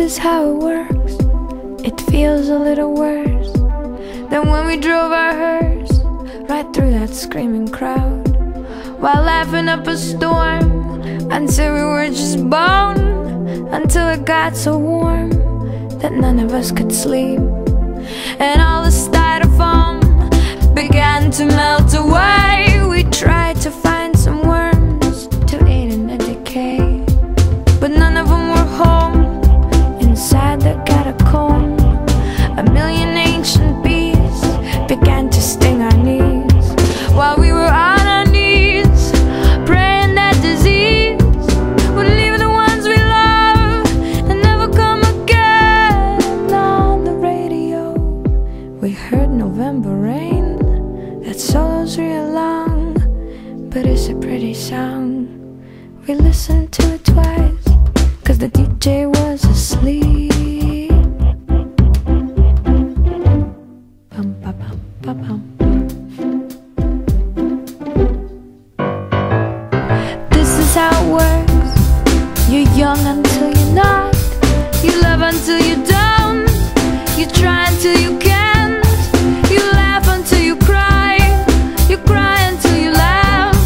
is how it works. It feels a little worse than when we drove our hearse right through that screaming crowd while laughing up a storm until we were just bone until it got so warm that none of us could sleep and all the styrofoam began to melt away. We tried until you don't. You try until you can't. You laugh until you cry. You cry until you laugh.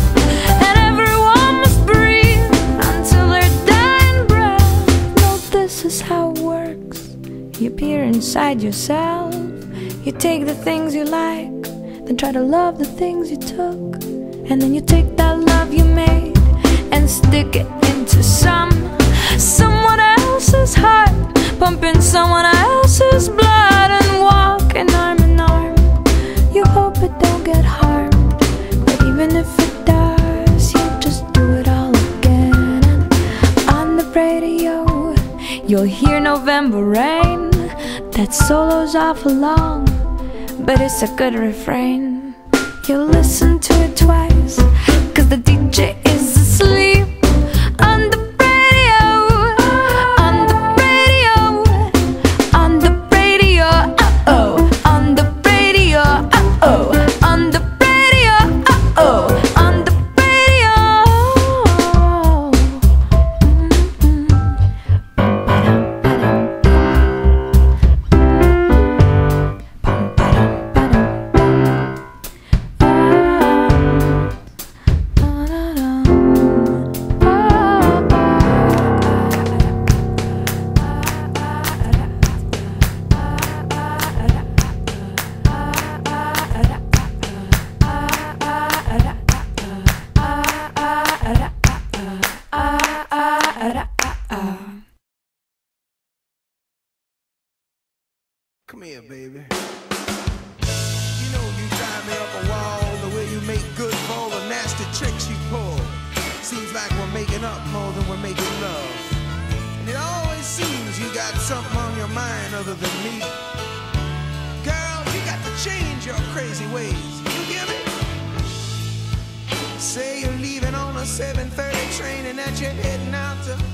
And everyone must breathe until their dying breath. No, this is how it works. You peer inside yourself. You take the things you like, then try to love the things you took. And then you take that love you made and stick it into some someone else's heart, pumping someone else's blood and walking arm in arm. You hope it don't get harmed, but even if it does, you just do it all again. And on the radio, you'll hear November rain. That solo's awful long, but it's a good refrain. You'll listen to it twice, cause the DJ is asleep. On the here, baby. You know you drive me up a wall the way you make good for all the nasty tricks you pull. Seems like we're making up more than we're making love. And it always seems you got something on your mind other than me. Girl, you got to change your crazy ways. You hear me? Say you're leaving on a 7:30 train and that you're heading out to